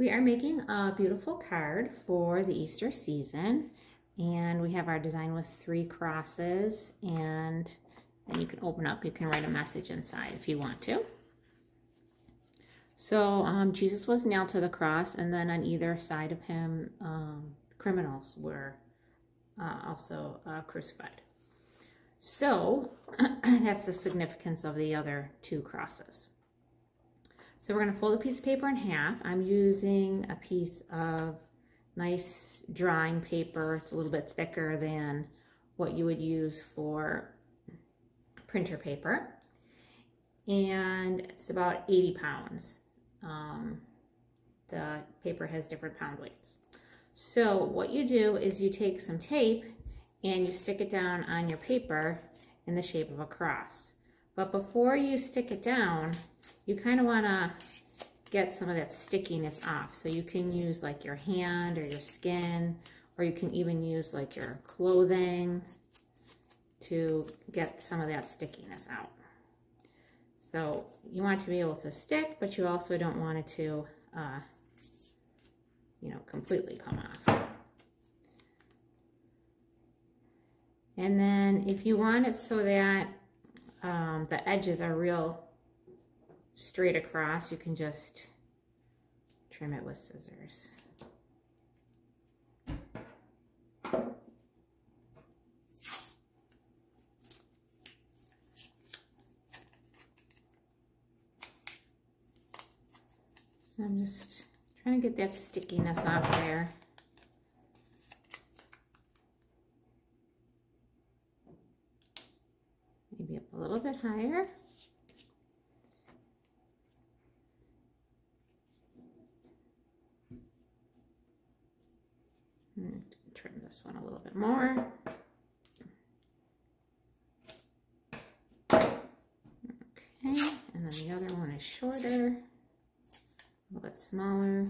We are making a beautiful card for the Easter season and we have our design with three crosses and then you can open up, you can write a message inside if you want to. So um, Jesus was nailed to the cross and then on either side of him, um, criminals were uh, also uh, crucified. So that's the significance of the other two crosses. So we're going to fold a piece of paper in half. I'm using a piece of nice drawing paper. It's a little bit thicker than what you would use for printer paper. And it's about 80 pounds. Um, the paper has different pound weights. So what you do is you take some tape and you stick it down on your paper in the shape of a cross. But before you stick it down, you kind of want to get some of that stickiness off. So you can use like your hand or your skin, or you can even use like your clothing to get some of that stickiness out. So you want to be able to stick, but you also don't want it to, uh, you know, completely come off. And then if you want it so that um, the edges are real straight across, you can just trim it with scissors. So I'm just trying to get that stickiness off there. Maybe up a little bit higher. trim this one a little bit more. Okay, and then the other one is shorter, a little bit smaller.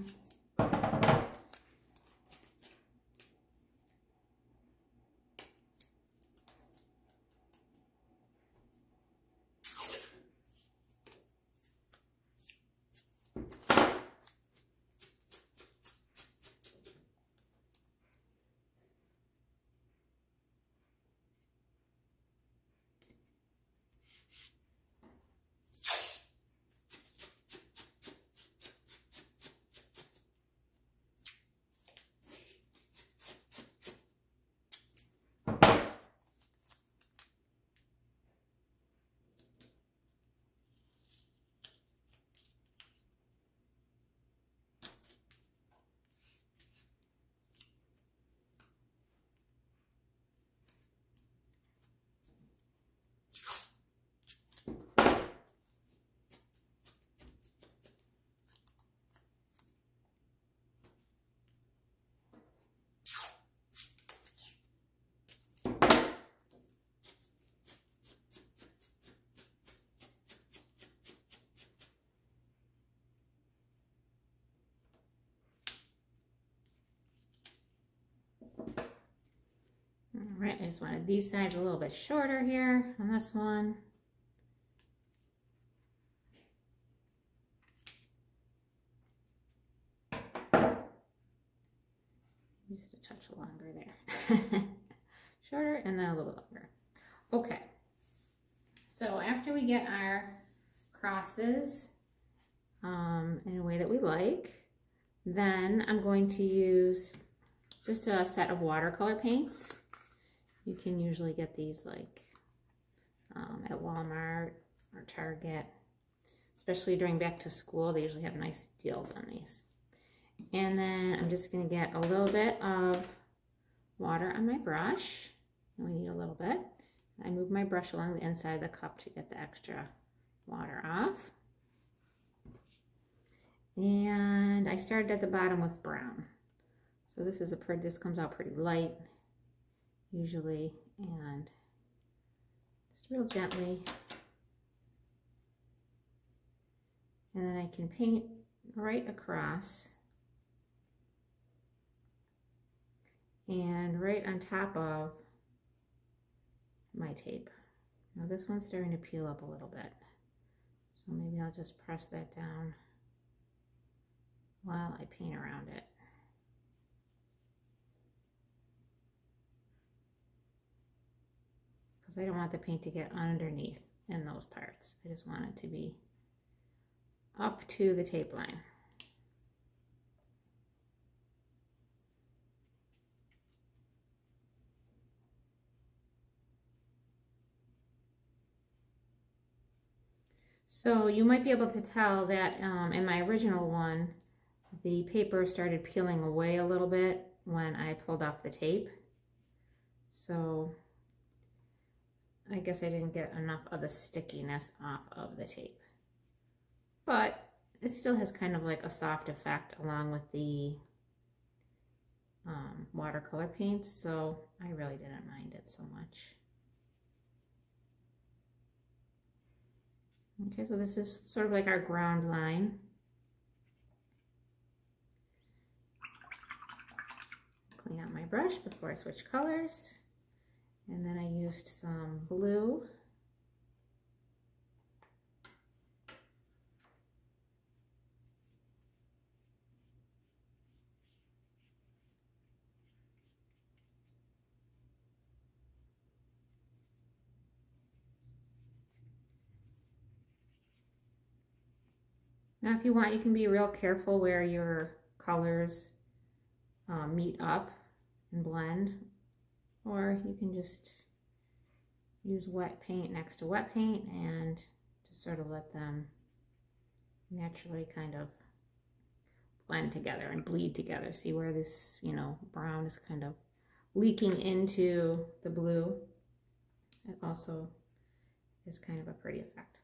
Right, I just wanted these sides a little bit shorter here on this one. Just a touch longer there. shorter and then a little longer. Okay, so after we get our crosses um, in a way that we like, then I'm going to use just a set of watercolor paints. You can usually get these like um, at Walmart or Target, especially during back to school. They usually have nice deals on these. And then I'm just going to get a little bit of water on my brush. We need a little bit. I move my brush along the inside of the cup to get the extra water off. And I started at the bottom with brown. So this is a pretty, this comes out pretty light usually, and just real gently. And then I can paint right across and right on top of my tape. Now this one's starting to peel up a little bit. So maybe I'll just press that down while I paint around it. Because I don't want the paint to get underneath in those parts. I just want it to be up to the tape line. So you might be able to tell that um, in my original one, the paper started peeling away a little bit when I pulled off the tape. So I guess I didn't get enough of the stickiness off of the tape. But it still has kind of like a soft effect along with the um, watercolor paints, so I really didn't mind it so much. Okay, so this is sort of like our ground line. Clean out my brush before I switch colors. And then I used some blue. Now if you want, you can be real careful where your colors uh, meet up and blend, or you can just use wet paint next to wet paint and just sort of let them naturally kind of blend together and bleed together. See where this, you know, brown is kind of leaking into the blue. It also is kind of a pretty effect.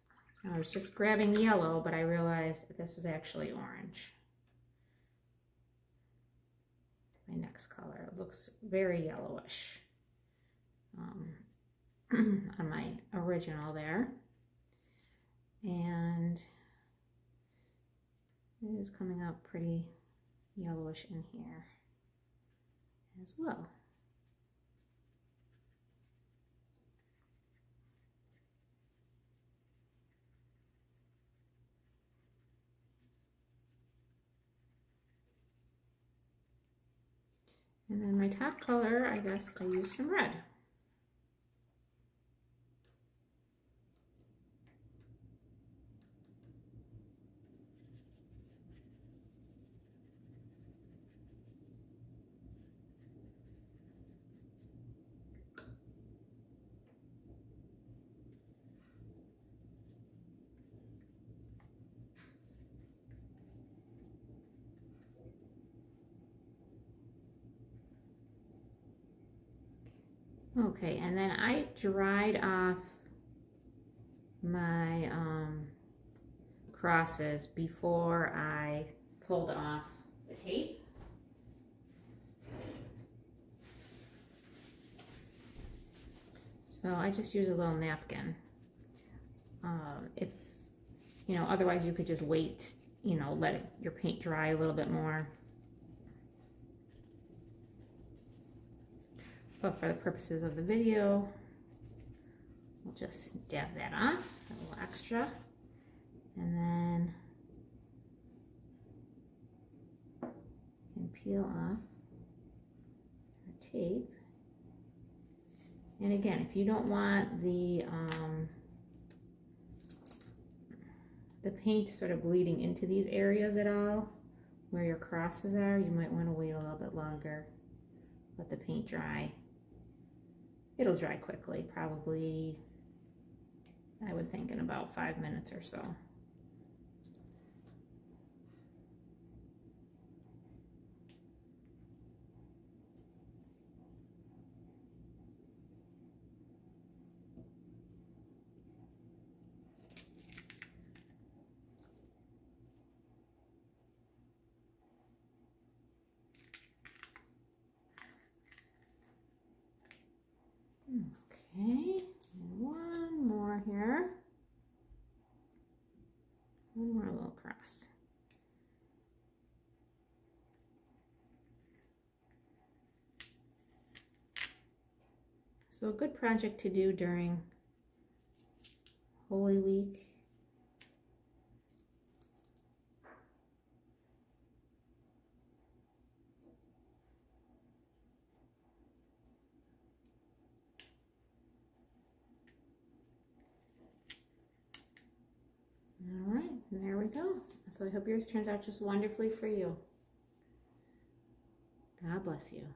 I was just grabbing yellow, but I realized this is actually orange. My next color it looks very yellowish on my original there. And it is coming out pretty yellowish in here as well. And then my top color, I guess I use some red. Okay, and then I dried off my um, crosses before I pulled off the tape. So I just use a little napkin. Um, if, you know, otherwise you could just wait, you know, let it, your paint dry a little bit more. But for the purposes of the video, we'll just dab that off, a little extra. And then can peel off our tape. And again, if you don't want the um, the paint sort of bleeding into these areas at all, where your crosses are, you might want to wait a little bit longer. Let the paint dry. It'll dry quickly, probably, I would think in about five minutes or so. Okay, one more here. One more little cross. So a good project to do during Holy Week. And there we go. So I hope yours turns out just wonderfully for you. God bless you.